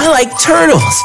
I like turtles.